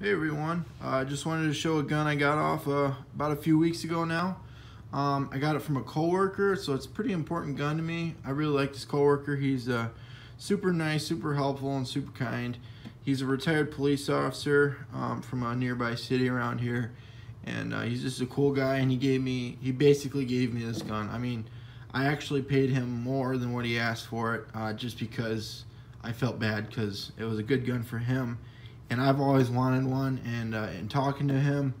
Hey everyone, I uh, just wanted to show a gun I got off uh, about a few weeks ago now. Um, I got it from a coworker, so it's a pretty important gun to me. I really like this coworker. He's uh, super nice, super helpful, and super kind. He's a retired police officer um, from a nearby city around here, and uh, he's just a cool guy. And he gave me, he basically gave me this gun. I mean, I actually paid him more than what he asked for it, uh, just because I felt bad because it was a good gun for him and I've always wanted one. And uh, in talking to him,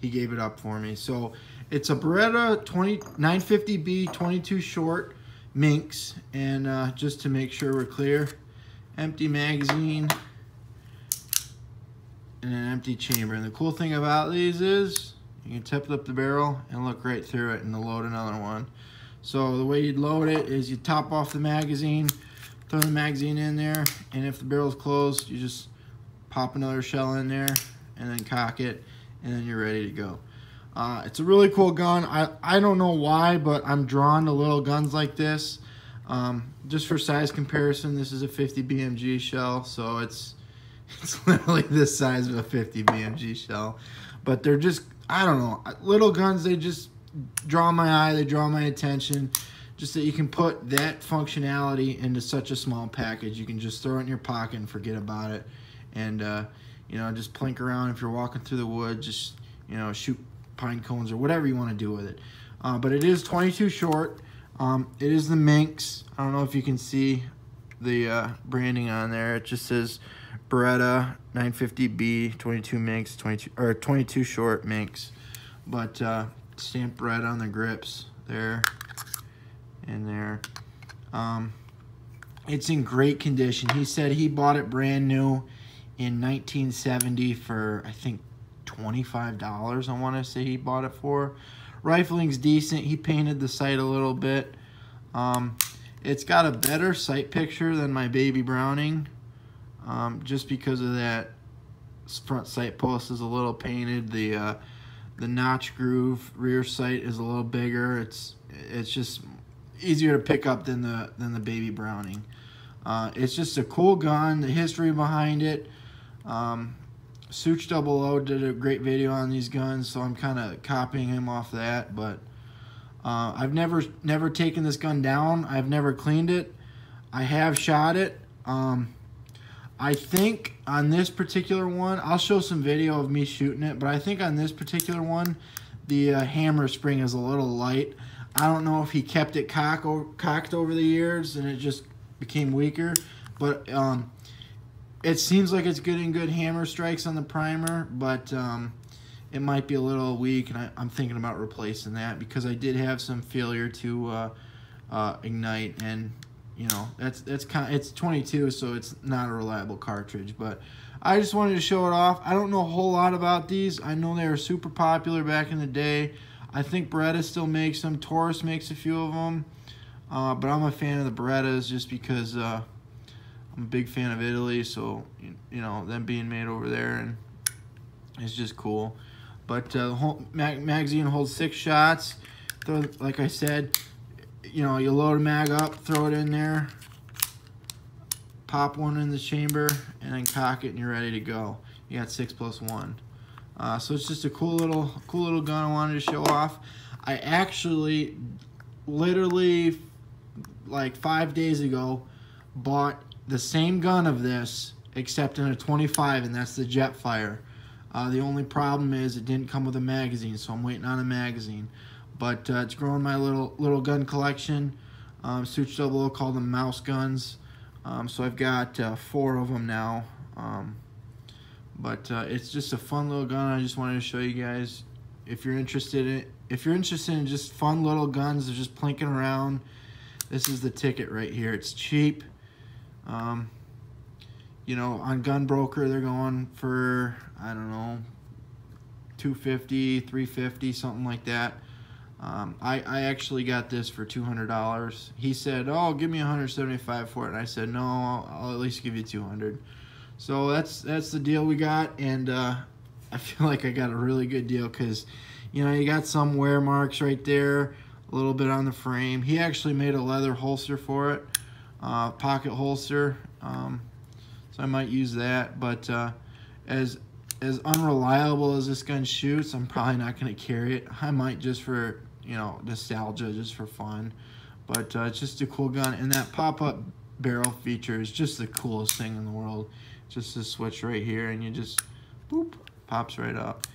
he gave it up for me. So it's a Beretta 20 950B 22 short Minx, and uh, just to make sure we're clear, empty magazine and an empty chamber. And the cool thing about these is you can tip up the barrel and look right through it and load another one. So the way you'd load it is you top off the magazine, throw the magazine in there, and if the barrel's closed, you just pop another shell in there, and then cock it, and then you're ready to go. Uh, it's a really cool gun. I, I don't know why, but I'm drawn to little guns like this. Um, just for size comparison, this is a 50 BMG shell, so it's it's literally this size of a 50 BMG shell. But they're just, I don't know, little guns, they just draw my eye, they draw my attention. Just that you can put that functionality into such a small package. You can just throw it in your pocket and forget about it and uh, you know just plink around if you're walking through the woods just you know shoot pine cones or whatever you want to do with it. Uh, but it is 22 short. Um, it is the Minx. I don't know if you can see the uh, branding on there. It just says Beretta 950B 22 Minx 22 or 22 short Minx. But uh, red on the grips there and there. Um, it's in great condition. He said he bought it brand new in 1970 for, I think, $25, I want to say he bought it for. Rifling's decent. He painted the sight a little bit. Um, it's got a better sight picture than my Baby Browning, um, just because of that front sight post is a little painted. The uh, the notch groove rear sight is a little bigger. It's it's just easier to pick up than the than the Baby Browning. Uh, it's just a cool gun. The history behind it. Um, Sootch Double O did a great video on these guns, so I'm kind of copying him off that. But uh, I've never never taken this gun down. I've never cleaned it. I have shot it. Um, I think on this particular one, I'll show some video of me shooting it, but I think on this particular one, the uh, hammer spring is a little light. I don't know if he kept it cock cocked over the years and it just became weaker, but um, it seems like it's getting good hammer strikes on the primer, but um, it might be a little weak, and I, am thinking about replacing that because I did have some failure to uh, uh, ignite, and you know that's that's kind of, it's 22, so it's not a reliable cartridge. But I just wanted to show it off. I don't know a whole lot about these. I know they were super popular back in the day. I think Beretta still makes them. Taurus makes a few of them, uh, but I'm a fan of the Berettas just because uh, I'm a big fan of Italy, so you know them being made over there and it's just cool. But uh, the whole mag magazine holds six shots. Throw, like I said, you know you load a mag up, throw it in there, pop one in the chamber, and then cock it, and you're ready to go. You got six plus one. Uh, so it's just a cool little cool little gun I wanted to show off. I actually literally like five days ago bought the same gun of this, except in a 25, and that's the Jetfire. Uh, the only problem is it didn't come with a magazine, so I'm waiting on a magazine. But uh, it's growing my little little gun collection. Um, Sootch Double O called them mouse guns. Um, so I've got uh, four of them now. Um, but uh, it's just a fun little gun. I just wanted to show you guys. If you're interested in, if you're interested in just fun little guns, just plinking around. This is the ticket right here. It's cheap. Um, you know, on GunBroker, they're going for, I don't know, 250 350 something like that. Um, I, I actually got this for $200. He said, oh, give me 175 for it. And I said, no, I'll, I'll, at least give you 200 So that's that's the deal we got. And uh, I feel like I got a really good deal because, you know, you got some wear marks right there, a little bit on the frame. He actually made a leather holster for it uh, pocket holster. Um, so I might use that. But uh, as as unreliable as this gun shoots, I'm probably not going to carry it. I might just for, you know, nostalgia, just for fun. But uh, it's just a cool gun. And that pop-up barrel feature is just the coolest thing in the world. Just a switch right here, and you just, boop, pops right up.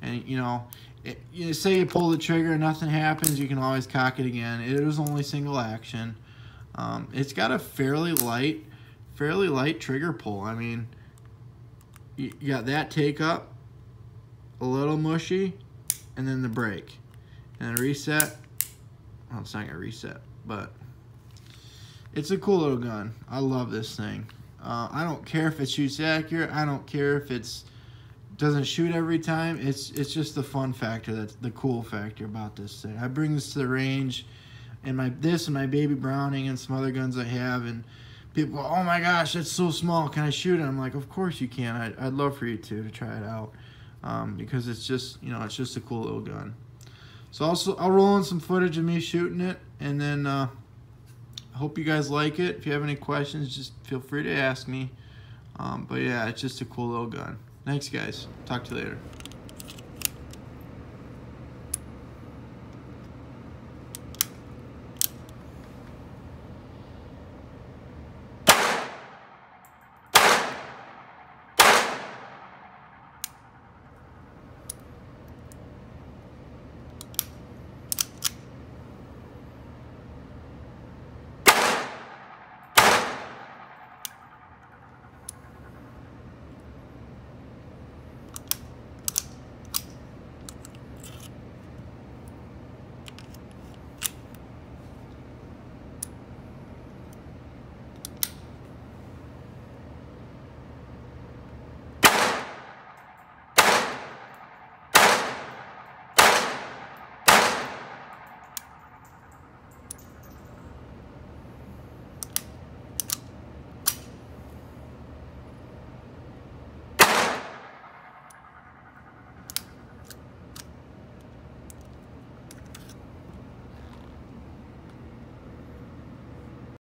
And, you know, it, you say you pull the trigger and nothing happens, you can always cock it again. It is only single action. Um, it's got a fairly light, fairly light trigger pull. I mean, you got that take up, a little mushy, and then the break. And then reset. Well, it's not going to reset, but it's a cool little gun. I love this thing. Uh, I don't care if it shoots accurate. I don't care if it's doesn't shoot every time. It's it's just the fun factor. That's the cool factor about this thing. I bring this to the range, and my this and my baby Browning and some other guns I have, and people go, oh my gosh, that's so small. Can I shoot it? I'm like, of course you can. I, I'd love for you to to try it out um, because it's just you know it's just a cool little gun. So also I'll roll in some footage of me shooting it, and then uh, hope you guys like it. If you have any questions, just feel free to ask me. Um, but yeah, it's just a cool little gun. Thanks, guys. Talk to you later.